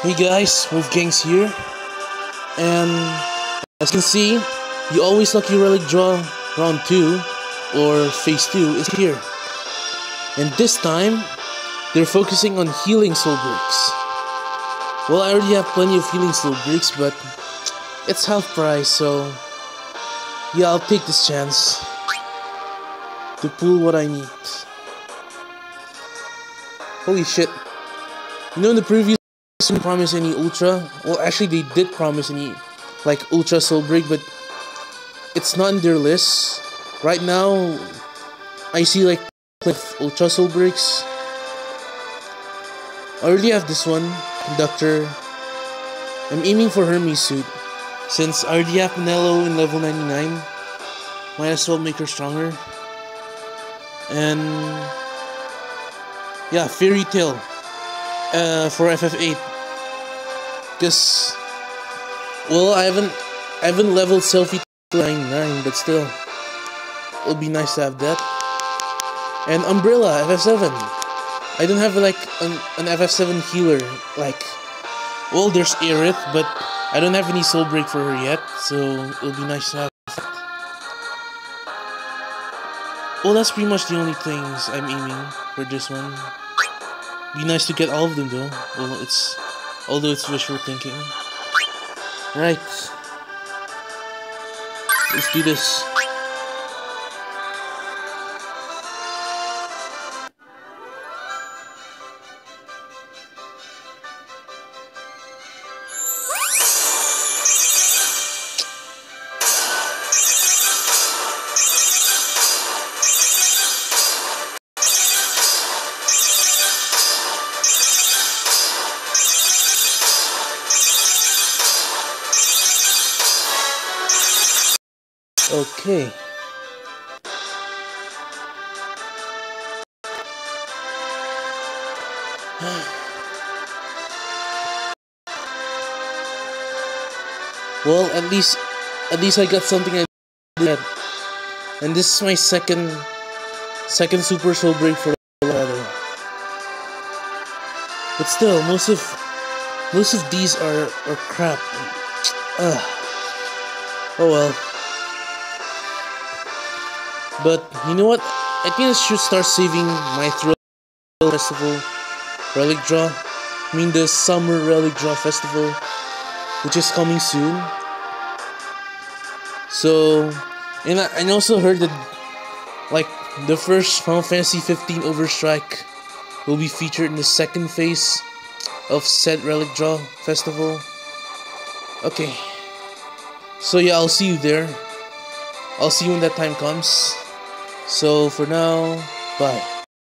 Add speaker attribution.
Speaker 1: Hey guys, Wolfgang's here. And as you can see, you always lucky relic draw round 2 or phase 2 is here. And this time, they're focusing on healing soul breaks. Well, I already have plenty of healing soul breaks, but it's half price, so yeah, I'll take this chance to pull what I need. Holy shit. You know in the previous didn't promise any ultra. Well, actually they did promise any like ultra soul break, but it's not in their list. Right now, I see like ultra soul breaks. I already have this one, conductor. I'm aiming for Hermes suit. Since I already have Penelo in level 99, might as well make her stronger. And yeah, Fairy Tail uh, for FF8. Cause well, I haven't I haven't leveled Selphie to 99, but still, it'll be nice to have that. And Umbrella FF7. I don't have like an, an FF7 healer. Like, well, there's Aerith, but I don't have any Soul Break for her yet, so it'll be nice to have. Well, that's pretty much the only things I'm aiming for this one. Be nice to get all of them though. Well, it's although it's wishful thinking. Right. Let's do this. Okay. well, at least, at least I got something I did. And this is my second, second Super Soul break for the But still, most of, most of these are are crap. Ugh. Oh well. But you know what? I think I should start saving my Thrill Festival Relic Draw. I mean the Summer Relic Draw Festival, which is coming soon. So, and I, I also heard that like the first Final Fantasy 15 Overstrike will be featured in the second phase of said Relic Draw Festival. Okay. So yeah, I'll see you there. I'll see you when that time comes. So for now, bye.